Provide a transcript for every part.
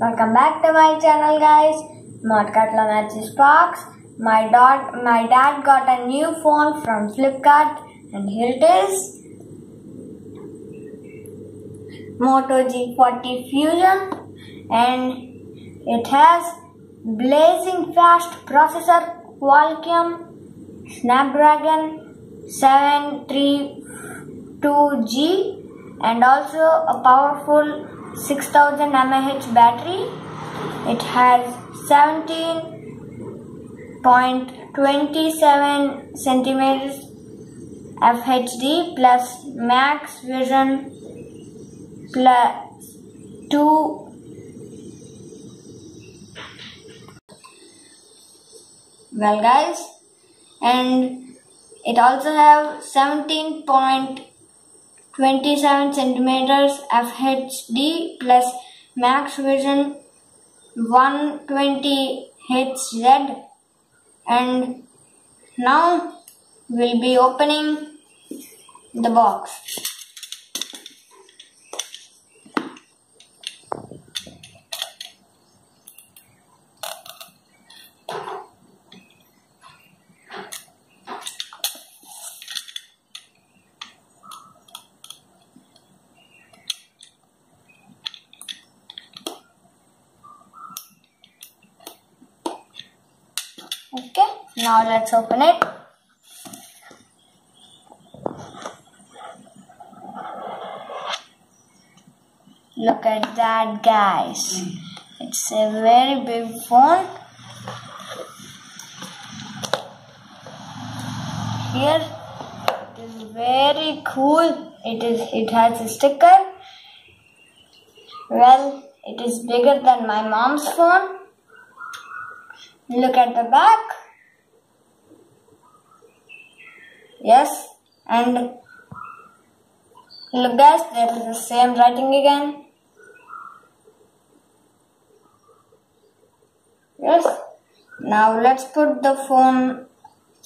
Welcome back to my channel guys. Motakatla Matthew Sparks. My dad my dad got a new phone from Flipkart and here it is. Moto G40 Fusion and it has blazing fast processor Qualcomm Snapdragon 732G and also a powerful 6000 mAh battery. It has 17.27 centimeters FHD plus max vision plus 2 well guys and it also have 17.27 centimeters FHD plus max vision 120 Hz and now we'll be opening the box. Okay, now let's open it. Look at that, guys. It's a very big phone. Here it is very cool. It is it has a sticker. Well, it is bigger than my mom's phone. Look at the back. Yes, and look guys, there is the same writing again. Yes, now let's put the phone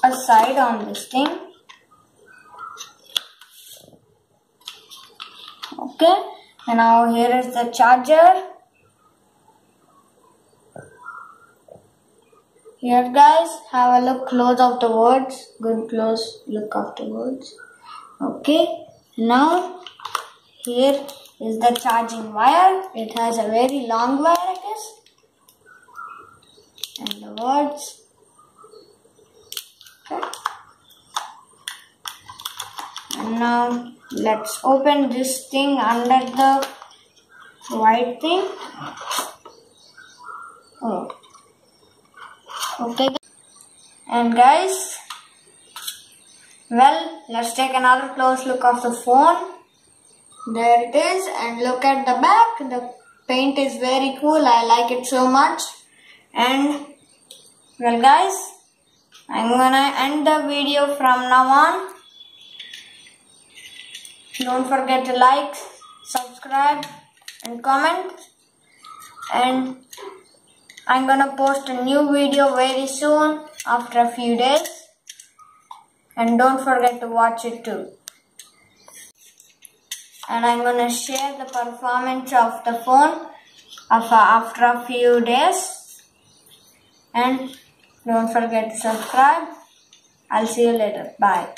aside on this thing. Okay, and now here is the charger. Here guys, have a look close of the words. Good close look words. Okay, now here is the charging wire. It has a very long wire I guess. And the words. Okay. And now let's open this thing under the white thing. Oh okay and guys well let's take another close look of the phone. There it is and look at the back. The paint is very cool. I like it so much. And well guys i'm gonna end the video from now on. Don't forget to like subscribe and comment. And I'm gonna post a new video very soon after a few days and don't forget to watch it too. And I'm gonna share the performance of the phone uh, after a few days and don't forget to subscribe. I'll see you later. Bye.